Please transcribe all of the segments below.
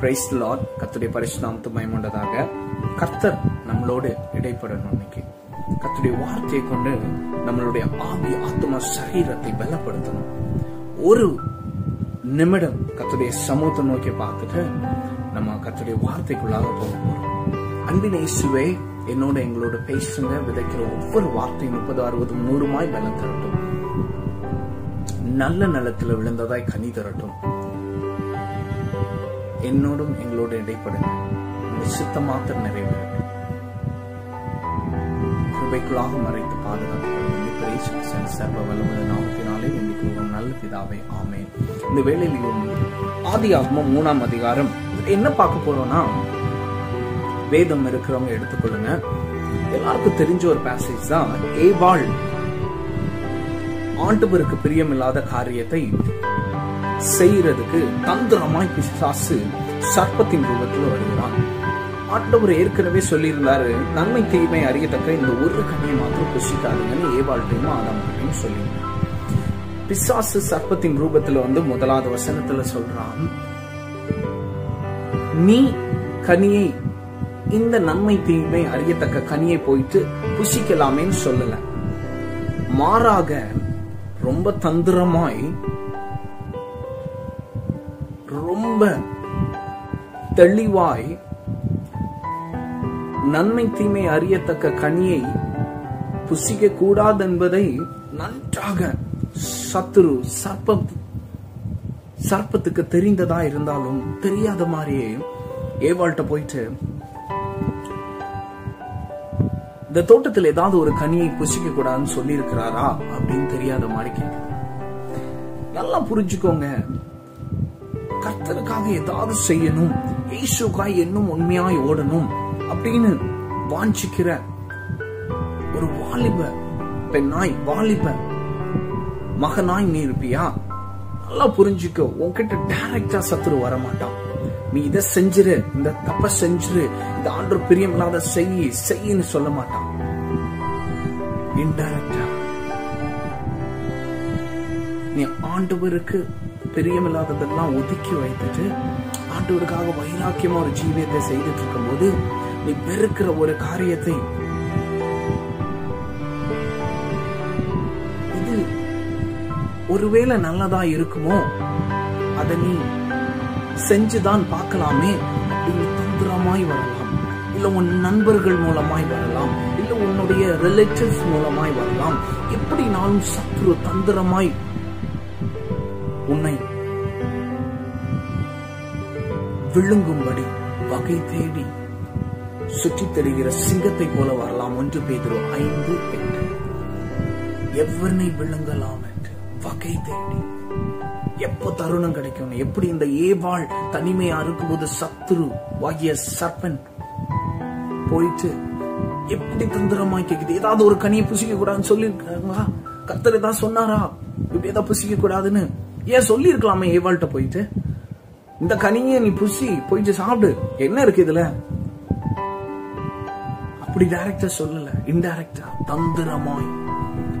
Price Lord கத்துடைய பரிசுநாமத்து மயமுண்டதாக. கர்த்தர் நம்மளோடு இடைப்படணும் இன்னைக்கு. கத்துடைய வார்த்தையை கொண்டு நம்மளுடைய ஆவி ஆத்மா சரீரத்தை பலப்படுத்தணும். ஒரு நிமிடம் கத்துடைய சமூகத்தை நோக்கி பார்த்துட்டு நம்ம கத்துடைய வார்த்தைக்குள்ளாக போக போறோம். அன்பின் இயேசுவே என்னோட எங்களோட பேசுங்க. விதைக்கிற ஒவ்வொரு வார்த்தையும் முப்பது அறுபது நூறுமாய் பலம் தரட்டும். நல்ல நிலத்துல விழுந்ததாய் கனி தரட்டும். என்னோடும் எங்களோட இடைப்படுங்க உங்க சித்த மாத்திரம் கிருபைக்குள்ளாக மறைத்து பாதுகாக்கப்படும் சர்வ வல்லமுள்ள நாமத்தினாலே இன்னைக்கு ஒரு நல்ல பிதாவே ஆமே இந்த வேளையிலையும் ஆதி ஆகமம் மூணாம் அதிகாரம். என்ன பார்க்க போறோம்னா வேதம் இருக்கிறவங்க எடுத்துக்கொள்ளுங்க எல்லாருக்கும் தெரிஞ்ச ஒரு பேசேஜ் தான் ஏவாள் ஆண்டவருக்கு பிரியமில்லாத காரியத்தை செய்யறதுக்கு தந்திரமாய் பிசாசு சர்ப்பத்தின் ரூபத்தில் வருகிறான். ஆண்டவர் ஏற்கனவே சொல்லியிருந்தாரு நன்மை தீமை அறியத்தக்க இந்த ஒரு கனியை மாத்திரம் புசிக்காதுங்கன்னு ஏவாழ்கிட்டையும் ஆதாம்கிட்டையும் சொல்லியிருந்தார். பிசாசு சர்ப்பத்தின் ரூபத்துல வந்து முதலாவது வசனத்துல சொல்றான் நீ கனியை இந்த நன்மை தீமை அறியத்தக்க கனியை போயிட்டு புசிக்கலாமேன்னு சொல்லல. மாறாக ரொம்ப தந்திரமாய் ரொம்ப தெளிவாய் நன்மை தீமை அறியத்தக்க கனியை புசிக்க கூடாது என்பதை நன்றாக சத்துரு சர்ப்ப சர்ப்பத்துக்கு தெரிந்ததா இருந்தாலும் தெரியாத மாதிரியே ஏவாள்கிட்ட போயிட்டு இந்த தோட்டத்தில் ஏதாவது ஒரு கனியை புசிக்க கூடாதுன்னு சொல்லி இருக்கிறாரா அப்படின்னு தெரியாத மாதிரி கேட்க நல்லா புரிஞ்சுக்கோங்க. கர்த்தருக்காக ஏதாவது செய்யணும். ஏசுக்காய் இன்னும் உண்மையாய் ஓடணும் அப்படின்னு வாஞ்சிக்கிற ஒரு வாலிப பெண்ணாய் வாலிப மகனாய் நீ இருப்பியா? நல்லா புரிஞ்சுக்கோ. உன்கிட்ட டைரக்டா சத்துரு வரமாட்டான். நீ இதை செஞ்சிரு இந்த தப்ப செஞ்சிரு இந்த ஆண்டு பிரியம் இல்லாத செய் செய்யின்னு சொல்ல மாட்டான். இன்டைரக்டா நீ ஆண்டவருக்கு பிரியமில்லாததெல்லாம் ஒதுக்கி வைத்துட்டு ஆண்டவருக்காக வைராக்கியமா ஒரு ஜீவியத்தை செய்துட்டு இருக்கும் போது நீ வெறுக்கிற ஒரு காரியத்தை இது ஒருவேளை நல்லதா இருக்குமோ? அதை நீ செஞ்சுதான் பார்க்கலாமே. அப்படின்னு தந்திரமாய் வரலாம். இல்ல உன் நண்பர்கள் மூலமாய் வரலாம். இல்ல உன்னுடைய ரிலேட்டிவ்ஸ் மூலமாய் வரலாம். எப்படினாலும் சத்ரு தந்திரமாய் விழுங்கும்படி வகை தேடி சுற்றித் தெரிகிற சிங்கத்தை போல வரலாம் ஒன்று பேதோ ஐந்து எட்டு. எவனை விழுங்கலாம் என்று வகை தேடி. எப்ப தருணம் கிடைக்கும் எப்படி இந்த ஏவாள் தனிமையா இருக்கும்போது சத்துரு வாகிய சர்பன் போயிட்டு எப்படி தந்திரமா கேக்குது? ஏதாவது ஒரு கனியை புசிக்க கூடாதுன்னு சொல்லியிருக்காங்களா? கத்தர் ஏதாவது சொன்னாரா? இப்படி ஏதாவது புசிக்க கூடாதுன்னு ஏன் சொல்லி இருக்கலாமே ஏவாள்கிட்ட போயிட்டு? இந்த கனியை நீ புசி போயிட்டு சாப்பிடு. என்ன இருக்கு இதுல? அப்படி டைரக்டா சொல்லல இன்டைரக்டா தந்திரமாய்.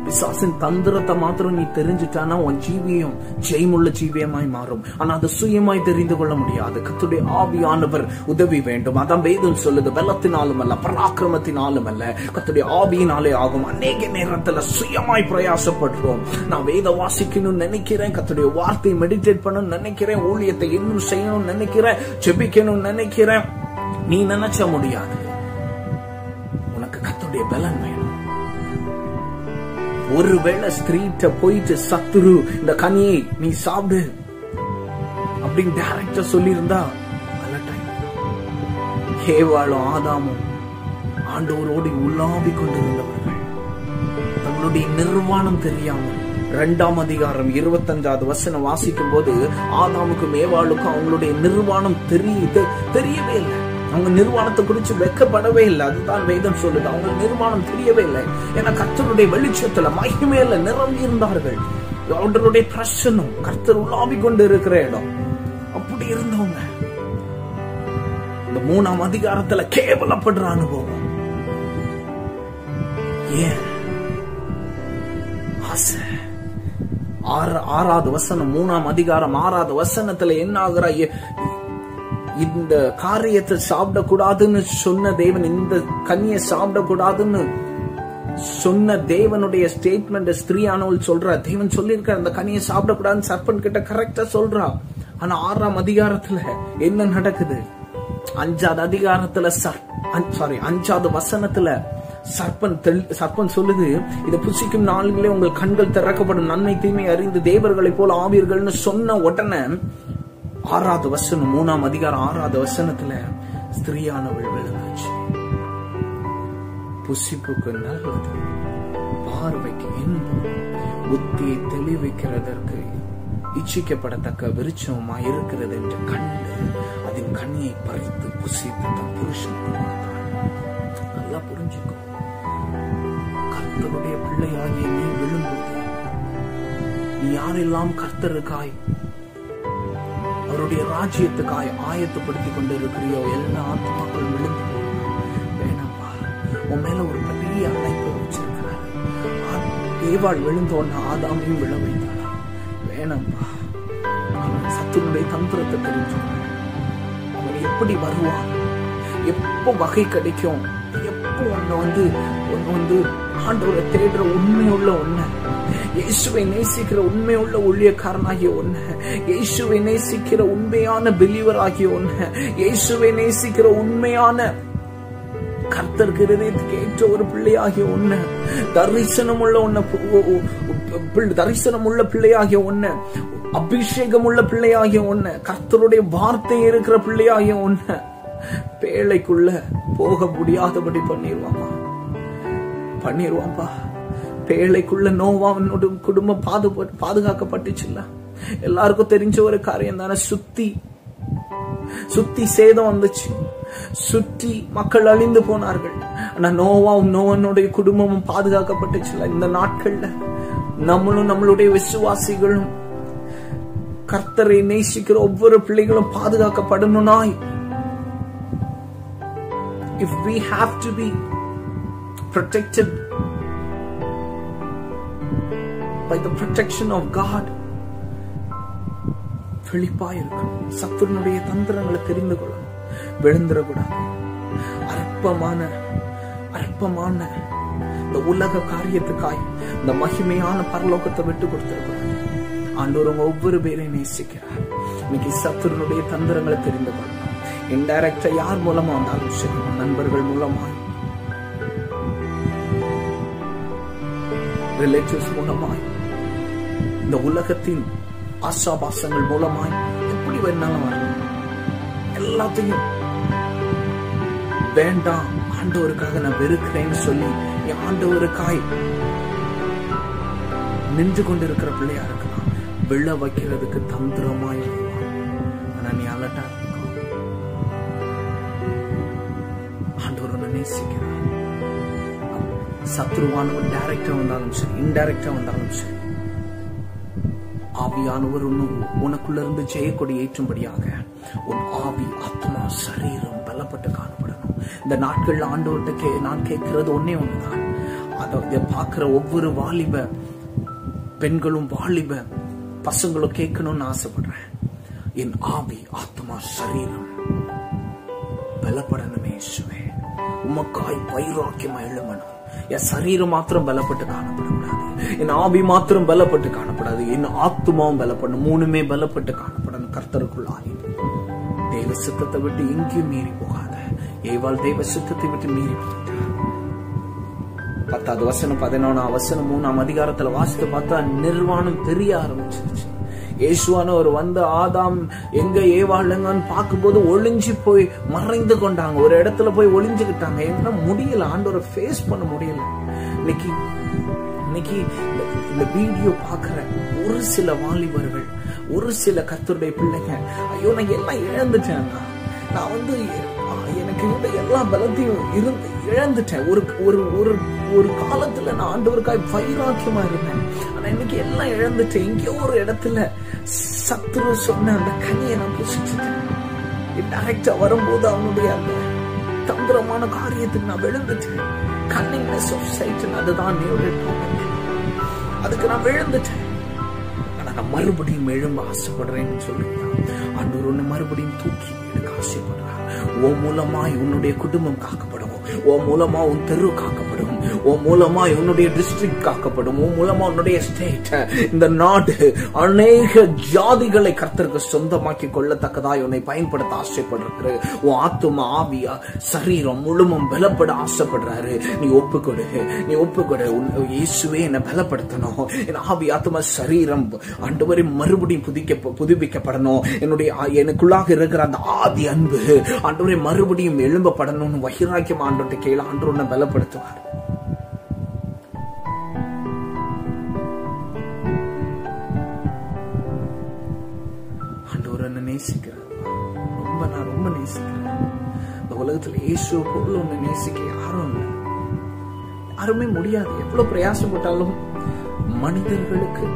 பிசாசின் தந்திரத்தை மாத்திரம் நீ தெரிஞ்சுட்டானா? உன் ஜீவியம் ஜெயமுள்ள ஜீவியமாய் மாறும். ஆனா அது சுயமாய் தெரிந்து கொள்ள முடியாது. கத்துடைய ஆவியானவர் உதவி வேண்டும். அதான் வேதம் சொல்லுது வெள்ளத்தினாலும் அல்ல பராக்கிரமத்தினாலும் அல்ல. கத்துடைய ஆவியினாலே ஆகும். அநேக நேரத்துல சுயமாய் பிரயாசப்படுறோம் நான் வேத வாசிக்கணும்னு நினைக்கிறேன் கத்துடைய வார்த்தையை மெடிடேட் பண்ணணும்னு நினைக்கிறேன் ஊழியத்தை இன்னும் செய்யணும்னு நினைக்கிறேன் ஜெபிக்கணும்னு நினைக்கிறேன். நீ நினைச்ச முடியாது. உனக்கு கத்துடைய பலன் வேணும். ஒருவேளை ஸ்திரீட்ட போயிட்டு சத்துரு இந்த கனியை நீ சாப்பிடு. அப்படின்னு டைரக்டா சொல்லியிருந்தா ஹேவாளும் ஆதாமும் ஆண்டவரோடு உள்ளாவி கொண்டிருந்தவர்கள். தங்களுடைய நிர்வாணம் தெரியாமல் இரண்டாம் அதிகாரம் இருபத்தஞ்சாவது வசனம் வாசிக்கும் போது ஆதாமுக்கும் ஏவாளுக்கும் அவங்களுடைய நிர்வாணம் தெரிய தெரியவே இல்லை. அவங்க நிர்வாணத்தை குறிச்சு வெக்கப்படவே இல்லை. அதுதான் வேதம் சொல்லுது. அவங்க நிர்வாணம் தெரியவே இல்லை. ஏன்னா கர்த்தருடைய வெளிச்சத்துல மகிமையில நிரம்பி இருந்தார்கள். அவர்களுடைய பிரசனம் கர்த்தர் உலாவி கொண்டு இருக்கிற இடம். அப்படி இருந்தவங்க. இந்த மூணாம் அதிகாரத்துல கேவலப்படுற அனுபவம். ஏன்? ஆசை. ஆறு ஆறாவது வசனம் மூணாம் அதிகாரம் ஆறாவது வசனத்துல என்ன ஆகுறா இந்த காரியத்தை சாப்பிடக்கூடாதுன்னு சொன்ன தேவன் இந்த கன்னியை சாப்பிடக்கூடாதுன்னு சொன்ன தேவனுடைய ஸ்டேட்மெண்ட் ஸ்திரீயானவள் சொல்றா. தேவன் சொல்லியிருக்கார் அந்த கனியை சாப்பிடக்கூடாதுன்னு சர்பன் கிட்ட கரெக்டா சொல்றா. ஆனா ஆறாம் அதிகாரத்துல என்ன நடக்குது? அஞ்சாவது அதிகாரத்துல சாரி அஞ்சாவது வசனத்துல சர்பன் தெள்- சர்பன் சொல்லுது இதை புசிக்கும் நாளிலே உங்கள் கண்கள் திறக்கப்படும். நன்மை தீமை அறிந்து தேவர்களைப் போல ஆவீர்கள்னு சொன்ன உடனே ஆறாவது வசனம் மூணாம் அதிகாரம் ஆறாவது வசனத்துல ஸ்திரீயானவள் விழுந்தாச்சு. புசிப்புக்கு நல்லது. பார்வைக்கு இன்பம். புத்தியை தெளிவிக்கிறதற்கு இச்சிக்கப்படத்தக்க விருச்சமா இருக்கிறது என்று கண்டு அதன் கண்ணியை பறித்து புசித்து தன் புருஷன் நல்லா புரிஞ்சுக்கும் கர்த்தருடைய பிள்ளையாகிய நீ விழும்போது நீ யாரெல்லாம் கர்த்தருக்காய் உன்னுடைய ராஜ்யத்துக்காய் ஆயத்தப்படுத்திக் கொண்டு இருக்கிறியோ எல்லா ஆத்மாக்கள் விழுந்து போகும். உன் மேல ஒரு பெரிய அழைப்பு வச்சிருக்கிறார். ஆ- ஏவாள் ஆதாமையும் விழ வைத்தாளா வேணாம்ப்பா அவன் சத்துருடைய தந்திரத்தை தெரிஞ்சு அவன் எப்படி வருவான்? எப்போ வகை கிடைக்கும்? எப்போ உன்னை வந்து உன்னை வந்து ஆண்டவரை தேடுற உண்மையுள்ள ஒண்ணு இயேசுவை நேசிக்கிற உண்மையுள்ள ஊழியக்காரனாகிய ஒண்ணு இயேசுவை நேசிக்கிற உண்மையான பிலீவர் ஆகிய ஒண்ணு இயேசுவை நேசிக்கிற உண்மையான கர்த்தருக்கு இருதயத்துக்கு ஏற்ற ஒரு பிள்ளையாகிய ஒண்ணு தரிசனம் உள்ள ஒண்ணு தரிசனம் உள்ள பிள்ளையாகிய ஒண்ணு அபிஷேகம் உள்ள பிள்ளையாகிய ஒண்ணு கர்த்தருடைய வார்த்தை இருக்கிற பிள்ளையாகிய ஒண்ணு பேழைக்குள்ள போக முடியாதபடி பண்ணிடுவாமா பண்ணிடுவான்பா பேழைக்குள்ள நோவாவனோட குடும்பம் பாது பாதுகாக்கப்பட்டுச்சுல்ல? எல்லாருக்கும் தெரிஞ்ச ஒரு காரியம் தானே சுத்தி. சுத்தி சேதம் வந்துச்சு. சுற்றி மக்கள் அழிந்து போனார்கள். ஆனா நோவாவும் நோவனுடைய குடும்பமும் பாதுகாக்கப்பட்டுச்சுல இந்த நாட்கள்ல? நம்மளும் நம்மளுடைய விசுவாசிகளும் கர்த்தரை நேசிக்கிற ஒவ்வொரு பிள்ளைகளும் பாதுகாக்கப்படணும்னாய் if we have to be protected by the protection of God விழிப்பா இருக்கணும் சத்துருனுடைய தந்திரங்களை தெரிந்து கொள்ளணும் விழுந்துடக்கூடாது. அற்பமான அற்பமான இந்த உலக காரியத்துக்காய் இந்த மகிமையான பரலோகத்தை விட்டு கொடுத்திருக்கிறார். ஆண்டவர் உங்க ஒவ்வொரு பேரையும் நேசிக்கிறார். இன்னைக்கு சத்துருனுடைய தந்திரங்களை தெரிந்து கொள்ளணும் இன்டைரக்டா யார் மூலமா வந்தாலும் சரி நண்பர்கள் மூலமா ரிலேட்டிவ்ஸ் மூலமாய். இந்த உலகத்தின் ஆசாபாசங்கள் மூலமாய் எப்படி வேணாலும் வரலாம் எல்லாத்தையும் வேண்டாம் ஆண்டவருக்காக நான் வெறுக்கிறேன்னு சொல்லி என் ஆண்டவருக்காய் நின்று கொண்டிருக்கிற பிள்ளையா இருக்கலாம். விழ வைக்கிறதுக்கு தந்திரமாய் ஆனா நீ அலட்டா இருக்கோ ஆண்டவர் உன்னை நேசிக்கிறார். டைரக்டா வந்தாலும் சரி இன்டைரக்டா வந்தாலும் சரி. ஆவியானவர் உனக்குள்ள இருந்து ஜெயக்கொடி ஏற்றும்படியாக உன் ஆவி ஆத்மா சரீரம் பலப்பட்டு காணப்படணும். இந்த நாட்கள்ல ஆண்டவர்கிட்ட கே நான் கேட்கிறது ஒன்னே ஒண்ணுதான். அதை பார்க்கிற ஒவ்வொரு வாலிப பெண்களும் வாலிப பசங்களும் கேட்கணும்னு ஆசைப்படுறேன். என் ஆவி ஆத்மா சரீரம் பலப்படணுமே சுவே உமக்காய் வைராக்கியமா எழுமணும் என் சரீரம் மாத்திரம் பலப்பட்டு காணப்படக்கூடாது. என் ஆவி மாத்திரம் பலப்பட்டு காணப்படாது. என் ஆத்மாவும் பலப்படணும். மூணுமே பலப்பட்டு காணப்படணும். கர்த்தருக்குள்ளாய் தேவ சித்தத்தை விட்டு எங்கேயும் மீறி போகாத. ஏவாள் தேவ சித்தத்தை விட்டு மீறி போயிட்டா பத்தாவது வசனம் பதினொன்னாம் வசனம் மூணாம் அதிகாரத்துல வாசித்து பார்த்தா நிர்வாணம் தெரிய ஆரம்பிச்சிருச்சு. இயேசுவானவர் ஒரு வந்த ஆதாம் எங்க ஏவாளுங்கன்னு பார்க்கும்போது ஒளிஞ்சு போய் மறைந்து கொண்டாங்க. ஒரு இடத்துல போய் ஒளிஞ்சுக்கிட்டாங்க. எங்கன்னா முடியல. ஆண்டோரை ஃபேஸ் பண்ண முடியல. இன்னைக்கு இன்னைக்கு இந்த- வீடியோ பார்க்குற ஒரு சில வாலிபர்கள் ஒரு சில கத்தருடைய பிள்ளைங்க ஐயோ நான் எல்லாம் இழந்துட்டேன் நான் வந்து எனக்கு இருந்த எல்லா பலத்தையும் இருந்து இழந்துட்டேன். ஒரு ஒரு ஒரு ஒரு காலத்துல நான் ஆண்டவருக்காய் வைராக்கியமா இருந்தேன். ஆனா இன்னைக்கு எல்லாம் இழந்துட்டேன் எங்கேயோ ஒரு இடத்துல சத்துரு சொன்ன அந்த கனியை நான் புசிச்சுட்டேன். டைரக்டா வரும்போது அவனுடைய அந்த தந்திரமான காரியத்துக்கு நான் விழுந்துட்டேன். கன்னிங்னஸ் ஆஃப் சைட்டன் அதுதான் என்னுடைய அதுக்கு நான் விழுந்துட்டேன். நான் மறுபடியும் எழும்ப ஆசைப்படுறேன்னு சொல்லி ஆண்டவர் உன்னை மறுபடியும் தூக்கி எனக்கு ஆசைப்படுறான் ஓ மூலமாய் உன்னுடைய குடும்பம் காக்கப்படும் ஓ மூலமா உன் தெரு காக்கப்படும் உன் மூலமா உன்னுடைய டிஸ்ட்ரிக்ட் காக்கப்படும். உன் மூலமா உன்னுடைய ஸ்டேட் இந்த நாடு அநேக ஜாதிகளை கர்த்தருக்கு சொந்தமாக்கி கொள்ளத்தக்கதாய் உன்னை பயன்படுத்த ஆசைப்படுற உன் ஆத்தும ஆவியா சரீரம் முழுமும் பலப்பட ஆசைப்படுறாரு. நீ ஒப்புக்கொடு. நீ ஒப்புக்கொடு. இயேசுவே என்னை பலப்படுத்தணும். என் ஆவி ஆத்தும சரீரம் அண்டு வரை மறுபடியும் புதிக்க புதுப்பிக்கப்படணும். என்னுடைய எனக்குள்ளாக இருக்கிற அந்த ஆதி அன்பு ஆண்டவரை மறுபடியும் எழும்பப்படணும்னு வைராக்கியம் ஆண்டவர்கிட்ட கீழே ஆண்டு உன்னை பலப்படுத்துவார். உலகத்தில் இயேசுவை போல உன்னை நேசிக்க யாரும் இல்லை யாருமே முடியாது. எவ்வளவு பிரயாசப்பட்டாலும் மனிதர்களுக்கு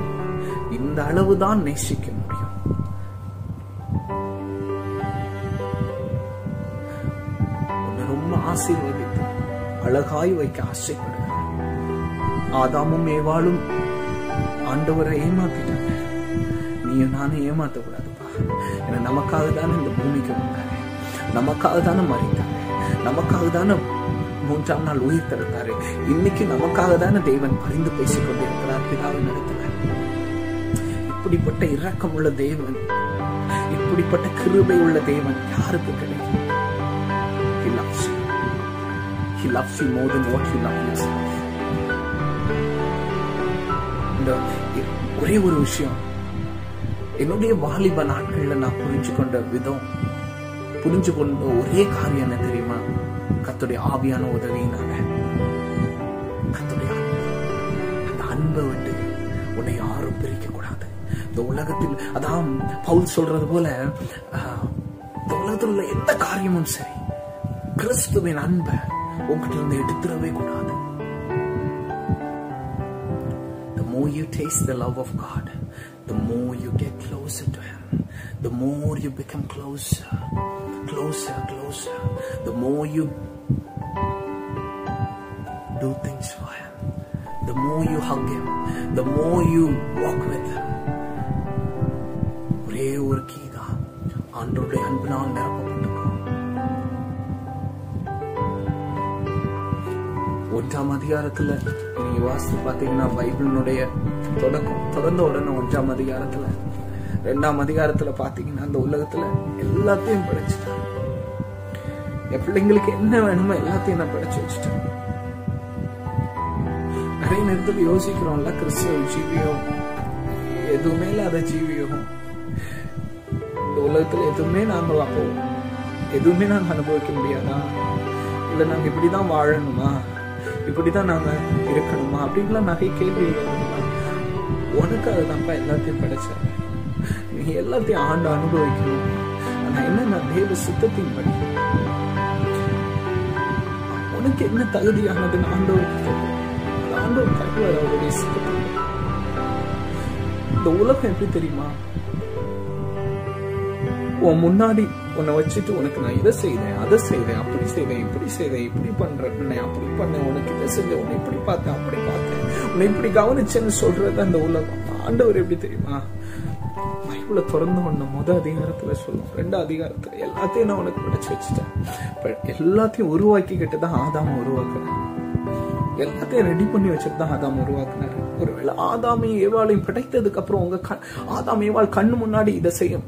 இந்த அளவு தான் நேசிக்க முடியும். உன்னை ரொம்ப ஆசீர்வதித்து அழகாய் வைக்க ஆசைப்படுகிறேன். ஆதாமும் ஏவாளும் ஆண்டவரை ஏமாத்திட்டாங்க. நீயும் நானும் ஏமாத்த கூடாதுப்பா ஏன்னா நமக்காக தானே இந்த பூமிக்கு வந்தாரு நமக்காக தானே மறித்தாரு நமக்காக தானே மூன்றாம் நாள் உயிர் திறந்தாரு இன்னைக்கு நமக்காக தானே தேவன் பரிந்து பேசிக் கொண்டிருக்கிறார் பிதாவின் இடத்துல இப்படிப்பட்ட இரக்கம் உள்ள தேவன் இப்படிப்பட்ட கிருபை உள்ள தேவன் யாருக்கு கிடைக்கும் He loves you. He loves you more than what you love yourself. இந்த ஒரே ஒரு விஷயம் என்னுடைய வாலிப நாட்கள்ல நான் புரிஞ்சு கொண்ட விதம் புரிஞ்சு கொண்ட ஒரே காரியம் என்ன தெரியுமா? கத்துடைய ஆவியான உதவியினால. கத்துடைய அந்த அன்பை விட்டு உன்னை யாரும் பிரிக்க கூடாது இந்த உலகத்தில் அதான் பவுல் சொல்றது போல ஆஹ், இந்த உலகத்தில் உள்ள எந்த காரியமும் சரி கிறிஸ்துவின் அன்பை உங்ககிட்ட இருந்து எடுத்துடவே கூடாது. The more you taste the love of God, the more you get closer to Him. The more you become closer, closer, closer. The more you do things for Him. The more you hug Him. The more you walk with Him. ஒரே ஒரு key தான் ஆண்டோருடைய அன்பினால் நிரப்பப்பட்டிருக்கும் ஒன்றாம் அதிகாரத்துல நீங்க வாசித்து பாத்தீங்கன்னா பைபிளினுடைய தொடக்கம் தொடர்ந்த உடனே ஒன்றாம் அதிகாரத்துல ரெண்டாம் அதிகாரத்துல பாத்தீங்கன்னா அந்த உலகத்துல எல்லாத்தையும் படைச்சிட்டான் என் பிள்ளைங்களுக்கு என்ன வேணுமோ எல்லாத்தையும் நான் படைச்சு வச்சுட்டேன். நிறைய நேரத்துல யோசிக்கிறோம்ல கிறிஸ்தவ ஜீவியம் எதுவுமே இல்லாத ஜீவியம். இந்த உலகத்துல எதுவுமே நாங்கள் அப்போ எதுவுமே நாங்க அனுபவிக்க முடியாதா? இல்ல நாங்க இப்படிதான் வாழணுமா? இப்படிதான் நாங்க இருக்கணுமா? அப்படின்லாம் நிறைய கேள்வி உனக்கு அதுதான்ப்பா எல்லாத்தையும் படைச்சேன். எல்லாத்தையும் ஆண்டு அனுபவிக்கணும். ஆனா என்ன நான் தேவ சுத்தத்தின் படி உனக்கு என்ன தகுதியானதுன்னு ஆண்டவருக்கு தெரியும் ஆண்டவர் தருவார் அவருடைய சித்தத்தின் இந்த உலகம் எப்படி தெரியுமா? உன் முன்னாடி உன்னை வச்சுட்டு உனக்கு நான் இதை செய்தேன் அதை செய்தேன் அப்படி செய்தேன் இப்படி செய்தேன் இப்படி பண்றேன் உன்னை அப்படி பண்ணேன் உனக்கு இதை செஞ்சேன் உன்னை இப்படி பார்த்தேன் அப்படி பார்த்தேன். உன்னை இப்படி கவனிச்சேன்னு சொல்றது அந்த உலகம். ஆண்டவர் எப்படி தெரியுமா? பைபிளை திறந்து ஒண்ணு முத அதிகாரத்துல சொல்லும். ரெண்டு அதிகாரத்துல எல்லாத்தையும் நான் உனக்கு படைச்சு வச்சுட்டேன். எல்லாத்தையும் உருவாக்கிக்கிட்டு தான் ஆதாம உருவாக்குறேன் எல்லாத்தையும் ரெடி பண்ணி வச்சுட்டு தான் ஆதாம் உருவாக்குனாரு ஒருவேளை ஆதாமையும் ஏவாளையும் படைத்ததுக்கு அப்புறம் உங்க கண்- ஆதாம் ஏவாள் கண்ணு முன்னாடி இதை செய்யும்.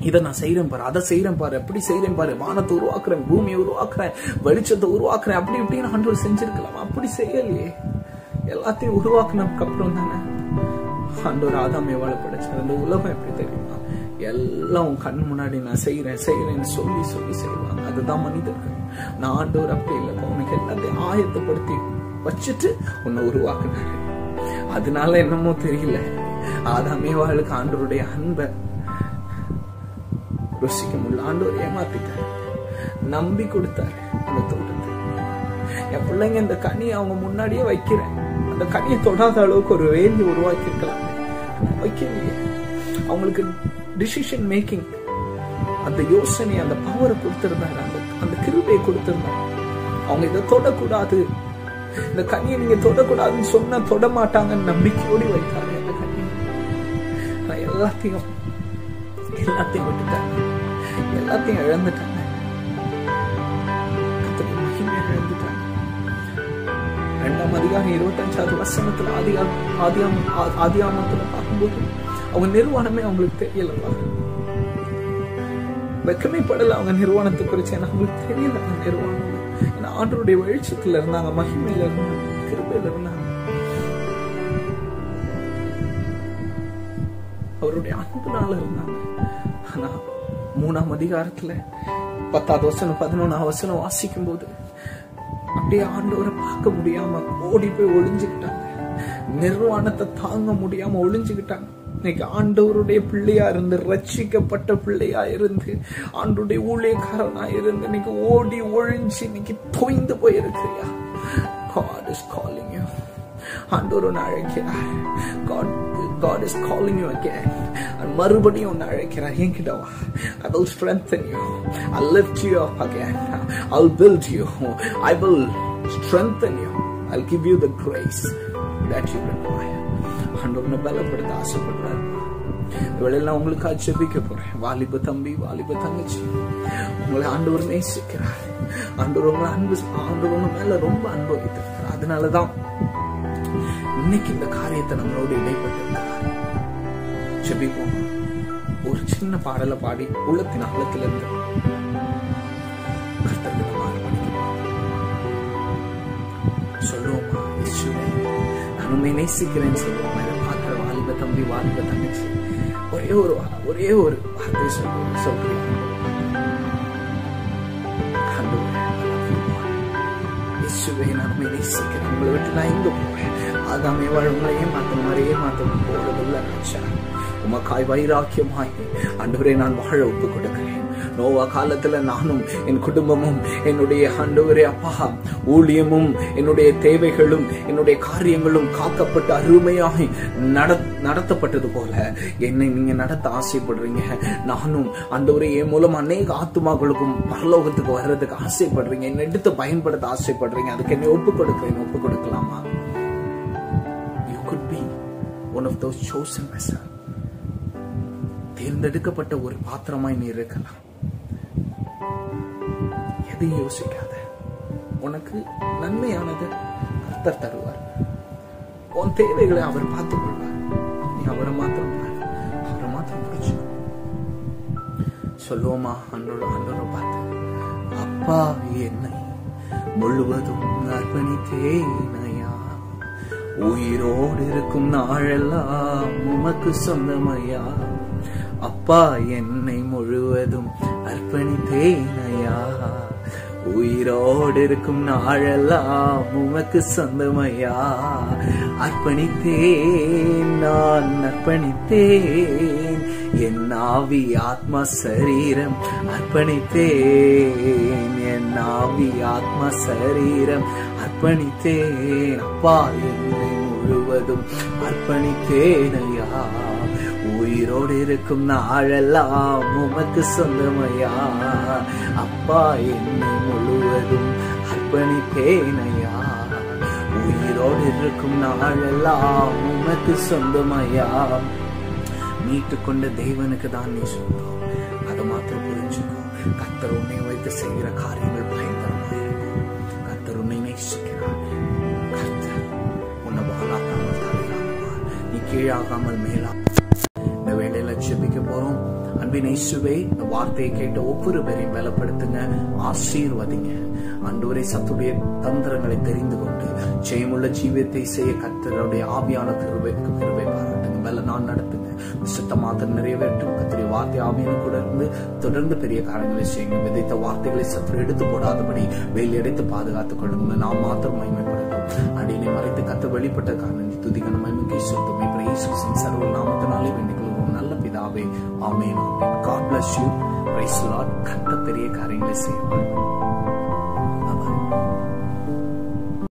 இதை நான் செய்யறேன் பாரு அதை செய்யறேன் பாரு எப்படி செய்யறேன் பாரு வானத்தை உருவாக்குறேன் பூமியை உருவாக்குறேன் வெளிச்சத்தை உருவாக்குறேன் அப்படி இப்படின்னு ஹண்ட்ரட் செஞ்சிருக்கலாம். அப்படி செய்யலையே. எல்லாத்தையும் உருவாக்குனதுக்கு அப்புறம் தானே ஆண்டோர் ஆதாம் எவ்வளவு படைச்சார்? அந்த உலகம் எப்படி தெரியுமா? எல்லாம் உன் கண் முன்னாடி நான் செய்யறேன் செய்யறேன்னு சொல்லி சொல்லி செய்வாங்க. அதுதான் மனிதர்கள் நான் ஆண்டோர் அப்படி இல்லைப்பா உனக்கு எல்லாத்தையும் ஆயத்தப்படுத்தி வச்சுட்டு உன்னை உருவாக்குனாரு. அதனால என்னமோ தெரியல. ஆதாம் ஏவாளுக்கு ஆண்டோருடைய அன்பை ருசிக்க முடியல ஆண்டோர் ஏமாத்திட்டாரு. நம்பி கொடுத்தாரு அந்த தோட்டத்தை. என் பிள்ளைங்க இந்த கனி அவங்க முன்னாடியே வைக்கிறேன். அந்த கனியை தொடாத அளவுக்கு ஒரு வேலி உருவாக்கி இருக்கலாம் வைக்கலையே அவங்களுக்கு டிசிஷன் மேக்கிங் அந்த யோசனை அந்த பவரை கொடுத்திருந்தாரு. அந்த அந்த கிருபையை கொடுத்திருந்தாங்க அவங்க இதை தொடக்கூடாது. இந்த கனியை நீங்க தொடக்கூடாதுன்னு சொன்னா தொட மாட்டாங்கன்னு நம்பிக்கையோடு வைத்தாரு அந்த கனியை. ஆனா எல்லாத்தையும் எல்லாத்தையும் விட்டுட்டாங்க எல்லாத்தையும் இழந்துட்டாங்க ரெண்டாம் அதிகாரம் இருபத்தஞ்சாவது வசனத்துல ஆதி ஆதியாம ஆதியாமத்துல பார்க்கும்போது அவங்க நிர்வாணமே அவங்களுக்கு தெரியலப்பா. வெக்கமே படல அவங்க நிர்வாணத்தை குறிச்சு. ஏன்னா அவங்களுக்கு தெரியல அந்த நிர்வாணம். ஏன்னா ஆண்டருடைய வெளிச்சத்துல இருந்தாங்க மகிமையில இருந்தாங்க கிருபையில இருந்தாங்க. அவருடைய அன்புனால இருந்தாங்க. ஆனா மூணாம் அதிகாரத்துல பத்தாவது வசனம் பதினொன்னாம் வசனம் வாசிக்கும் போது அப்படியே ஆண்டவரை பார்க்க முடியாம ஓடி போய் ஒளிஞ்சுக்கிட்டாங்க. நிர்வாணத்தை தாங்க முடியாம ஒளிஞ்சுக்கிட்டாங்க. இன்னைக்கு ஆண்டவருடைய பிள்ளையா இருந்து ரட்சிக்கப்பட்ட பிள்ளையா இருந்து ஆண்டுடைய ஊழியக்காரனா இருந்து இன்னைக்கு ஓடி ஒழிஞ்சு இன்னைக்கு தொய்ந்து போயிருக்கிறியா? காட் இஸ் காலிங் யூ ஆண்டவர் உன்னை அழைக்கிறார். God God is calling you again and மறுபடியும் உன்னை அழைக்கிறார் என்கிட்ட வா. ஐ I will strengthen you. I'll lift you up again. I'll build you. I will strengthen you. I'll give you the grace that you require. ஆண்டவர் உன்னை பலப்படுத்த ஆசைப்படுறாரு. இவளெல்லாம் உங்களுக்கு ஜெபிக்க போறேன். வாலிப தம்பி வாலிப தங்கச்சி உங்களை ஆண்டவர் நேசிக்கிறார். ஆண்டவர் உங்களை அன்பு ஆண்டவர் மேல ரொம்ப அன்பு வைத்திருக்கிறார். அதனாலதான் இன்னைக்கு இந்த காரியத்தை நம்மளோட இடைப்பட்டிருக்கிறார் ஜெபிப்போம் ஒரு சின்ன பாடலை பாடி உள்ளத்தின் ஆழத்துல இருந்து கர்த்தருக்கு நம்ம அர்ப்பணிக்கிறோம் சொல்லுவோமா இயேசுவே நான் உண்மை நேசிக்கிறேன்னு சொல்லுவோமா இதை பார்க்கிற வாலிப தம்பி வாலிப தங்கச்சி ஒரே ஒரு ஒரே ஒரு வார்த்தை சொல்லுவோம் சொல்றீங்க இயேசுவே நான் உண்மை நேசிக்கிறேன் உங்களை விட்டு நான் எங்க போறேன் ஆதாமை வாழ்வுங்களை அந்த மாதிரியே ஏமாத்த போறதில்லை ராஜா உமக்காய் வைராக்கியமாய் அன்றுவரை நான் வாழ ஒப்பு கொடுக்கிறேன் நோவா காலத்துல நானும் என் குடும்பமும் என்னுடைய ஆண்டவரே அப்பா ஊழியமும் என்னுடைய தேவைகளும் என்னுடைய காரியங்களும் காக்கப்பட்டு அருமையாக நடத்தப்பட்டது போல என்னை நீங்க நடத்த ஆசைப்படுறீங்க நானும் ஆண்டவரே என் மூலம் அநேக ஆத்மாக்களுக்கும் பரலோகத்துக்கு வர்றதுக்கு ஆசைப்படுறீங்க என்னை எடுத்து பயன்படுத்த ஆசைப்படுறீங்க அதுக்கு என்னை ஒப்பு கொடுக்கிறேன் ஒப்பு கொடுக்கலாமா one of those chosen vessel தேர்ந்தெடுக்கப்பட்ட ஒரு பாத்திரமாய் நீ இருக்கலாம். எதையும் யோசிக்காத. உனக்கு நன்மையானது கர்த்தர் தருவார். உன் தேவைகளை அவர் பார்த்துக் கொள்வார் நீ அவரை மாத்திரம் அவரை மாத்திரம் பிடிச்சு சொல்லுவோமா அன்றோட அன்றோட பார்த்து அப்பா என்னை முழுவதும் அர்ப்பணித்தேன் உயிரோடு இருக்கும் நாளெல்லாம் உமக்கு சொந்தமையா. அப்பா என்னை முழுவதும் அர்ப்பணித்தேனையா உயிரோடு இருக்கும் நாளெல்லாம் உமக்கு சொந்தமையா. அர்ப்பணித்தேன் நான் அர்ப்பணித்தேன். என் ஆவி ஆத்மா சரீரம் அர்ப்பணித்தேன். என் ஆவி ஆத்மா சரீரம் அர்ப்பணித்தேன். அப்பா என்னை முழுவதும் அர்ப்பணித்தேனையா. உயிரோடு இருக்கும் நாளெல்லாம் உமக்கு சொந்தமையா. அப்பா என்னை முழுவதும் அர்ப்பணித்தேனையா. உயிரோடு இருக்கும் நாளெல்லாம் உமக்கு சொந்தமையா. மீட்டு கொண்ட தெய்வனுக்கு தான் நீ சொந்தம். அதை மாத்திரம் புரிஞ்சுக்கோ. கத்தர் உன்னை வைத்து செய்கிற காரியங்கள் பயங்கரமாக இருக்கும். கத்தர் உன்னை நேசிக்க கீழாகாமல் மேலா இந்த வேலையில ஜெபிக்க போறோம். அன்பின் இயேசுவே இந்த வார்த்தையை கேட்ட ஒவ்வொரு பேரையும் பலப்படுத்துங்க ஆசீர்வதிங்க. அன்றுவரை சத்துடைய தந்திரங்களை தெரிந்து கொண்டு ஜெயமுள்ள ஜீவியத்தை செய்ய கத்தருடைய ஆவியான கிருபைக்கு திருவை பாராட்டுங்க. மேல நான் நடத்துங்க. சுத்தமாக நிறைவேற்றும் கத்திரிய வார்த்தை ஆவியான கூட இருந்து தொடர்ந்து பெரிய காரியங்களை செய்யுங்க. விதைத்த வார்த்தைகளை சத்துரு எடுத்து போடாதபடி வெயில் எடுத்து பாதுகாத்துக் கொள்ளுங்க. நாம் மாத்திரம் மகிமைப்படுத்தும் அடியினை மறைத்து கத்த வெளிப்பட்ட காரணம் துதிகன மகிமைக்கு சொத்துமை பிரேசுசின் சர்வ நாமத்தினாலே வேண்டிக்கொள்வோம் நல்ல பிதாவே ஆமேன் ஆமேன். God bless you praise Lord கத்த பெரிய காரியங்களை செய்வார்.